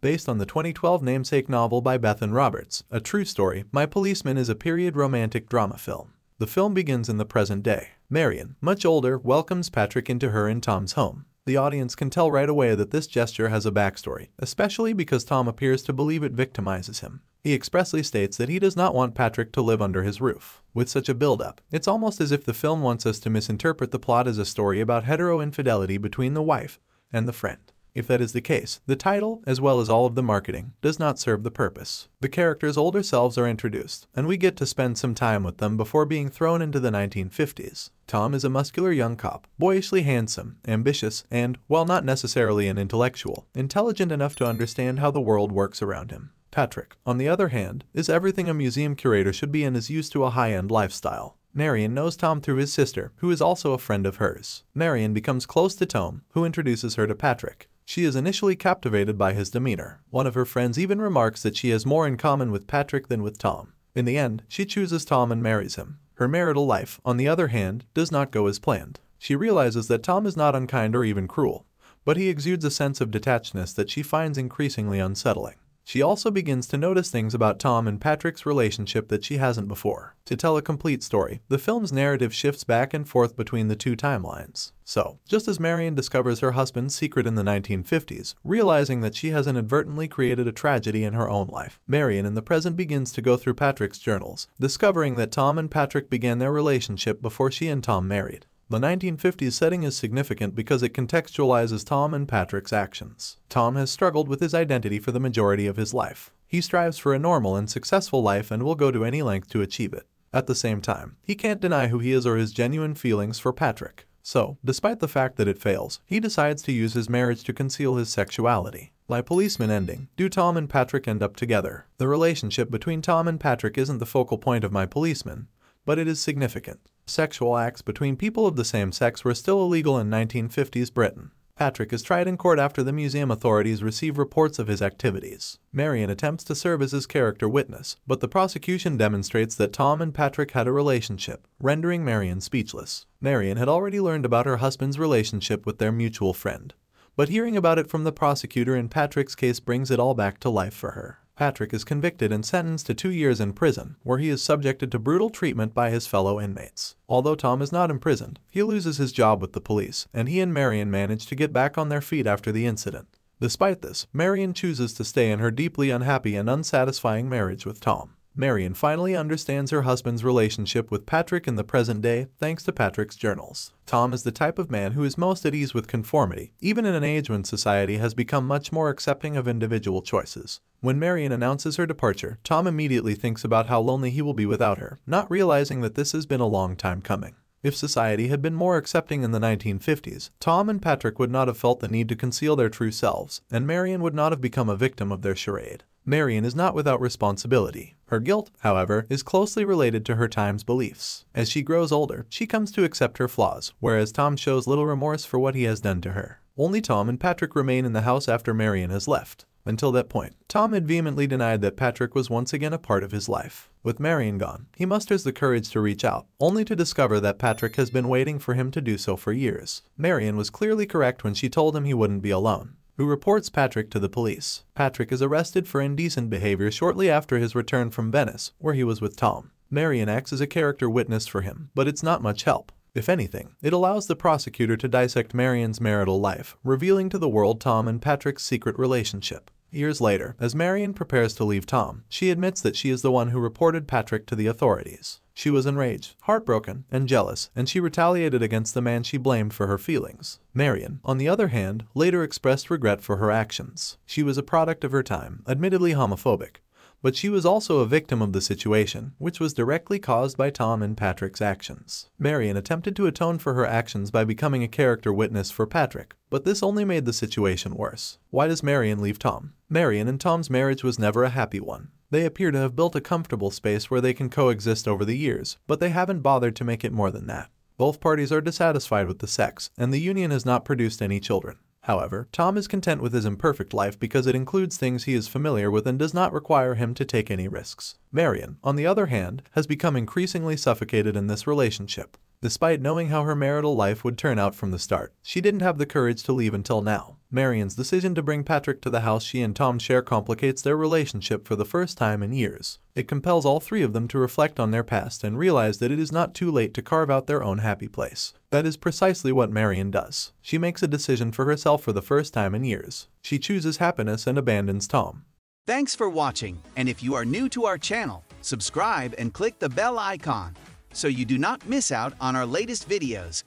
Based on the 2012 namesake novel by Bethan Roberts, A True Story, My Policeman is a period romantic drama film. The film begins in the present day. Marion, much older, welcomes Patrick into her and Tom's home. The audience can tell right away that this gesture has a backstory, especially because Tom appears to believe it victimizes him. He expressly states that he does not want Patrick to live under his roof. With such a build-up, it's almost as if the film wants us to misinterpret the plot as a story about hetero-infidelity between the wife and the friend. If that is the case, the title, as well as all of the marketing, does not serve the purpose. The characters' older selves are introduced, and we get to spend some time with them before being thrown into the 1950s. Tom is a muscular young cop, boyishly handsome, ambitious, and, while not necessarily an intellectual, intelligent enough to understand how the world works around him. Patrick, on the other hand, is everything a museum curator should be and is used to a high-end lifestyle. Marion knows Tom through his sister, who is also a friend of hers. Marion becomes close to Tom, who introduces her to Patrick. She is initially captivated by his demeanor. One of her friends even remarks that she has more in common with Patrick than with Tom. In the end, she chooses Tom and marries him. Her marital life, on the other hand, does not go as planned. She realizes that Tom is not unkind or even cruel, but he exudes a sense of detachedness that she finds increasingly unsettling. She also begins to notice things about Tom and Patrick's relationship that she hasn't before. To tell a complete story, the film's narrative shifts back and forth between the two timelines. So, just as Marion discovers her husband's secret in the 1950s, realizing that she has inadvertently created a tragedy in her own life, Marion in the present begins to go through Patrick's journals, discovering that Tom and Patrick began their relationship before she and Tom married. The 1950s setting is significant because it contextualizes Tom and Patrick's actions. Tom has struggled with his identity for the majority of his life. He strives for a normal and successful life and will go to any length to achieve it. At the same time, he can't deny who he is or his genuine feelings for Patrick. So, despite the fact that it fails, he decides to use his marriage to conceal his sexuality. My Policeman ending, do Tom and Patrick end up together? The relationship between Tom and Patrick isn't the focal point of My Policeman, but it is significant. Sexual acts between people of the same sex were still illegal in 1950s Britain. Patrick is tried in court after the museum authorities receive reports of his activities. Marion attempts to serve as his character witness, but the prosecution demonstrates that Tom and Patrick had a relationship, rendering Marion speechless. Marion had already learned about her husband's relationship with their mutual friend, but hearing about it from the prosecutor in Patrick's case brings it all back to life for her. Patrick is convicted and sentenced to two years in prison, where he is subjected to brutal treatment by his fellow inmates. Although Tom is not imprisoned, he loses his job with the police, and he and Marion manage to get back on their feet after the incident. Despite this, Marion chooses to stay in her deeply unhappy and unsatisfying marriage with Tom. Marion finally understands her husband's relationship with Patrick in the present day thanks to Patrick's journals. Tom is the type of man who is most at ease with conformity, even in an age when society has become much more accepting of individual choices. When Marion announces her departure, Tom immediately thinks about how lonely he will be without her, not realizing that this has been a long time coming. If society had been more accepting in the 1950s, Tom and Patrick would not have felt the need to conceal their true selves, and Marion would not have become a victim of their charade. Marion is not without responsibility. Her guilt, however, is closely related to her time's beliefs. As she grows older, she comes to accept her flaws, whereas Tom shows little remorse for what he has done to her. Only Tom and Patrick remain in the house after Marion has left. Until that point, Tom had vehemently denied that Patrick was once again a part of his life. With Marion gone, he musters the courage to reach out, only to discover that Patrick has been waiting for him to do so for years. Marion was clearly correct when she told him he wouldn't be alone who reports Patrick to the police. Patrick is arrested for indecent behavior shortly after his return from Venice, where he was with Tom. Marion acts as a character witness for him, but it's not much help. If anything, it allows the prosecutor to dissect Marion's marital life, revealing to the world Tom and Patrick's secret relationship. Years later, as Marion prepares to leave Tom, she admits that she is the one who reported Patrick to the authorities. She was enraged, heartbroken, and jealous, and she retaliated against the man she blamed for her feelings. Marion, on the other hand, later expressed regret for her actions. She was a product of her time, admittedly homophobic, but she was also a victim of the situation, which was directly caused by Tom and Patrick's actions. Marion attempted to atone for her actions by becoming a character witness for Patrick, but this only made the situation worse. Why does Marion leave Tom? Marion and Tom's marriage was never a happy one. They appear to have built a comfortable space where they can coexist over the years, but they haven't bothered to make it more than that. Both parties are dissatisfied with the sex, and the union has not produced any children. However, Tom is content with his imperfect life because it includes things he is familiar with and does not require him to take any risks. Marion, on the other hand, has become increasingly suffocated in this relationship. Despite knowing how her marital life would turn out from the start, she didn't have the courage to leave until now. Marion's decision to bring Patrick to the house she and Tom share complicates their relationship for the first time in years. It compels all three of them to reflect on their past and realize that it is not too late to carve out their own happy place. That is precisely what Marion does. She makes a decision for herself for the first time in years. She chooses happiness and abandons Tom. Thanks for watching, and if you are new to our channel, subscribe and click the bell icon so you do not miss out on our latest videos.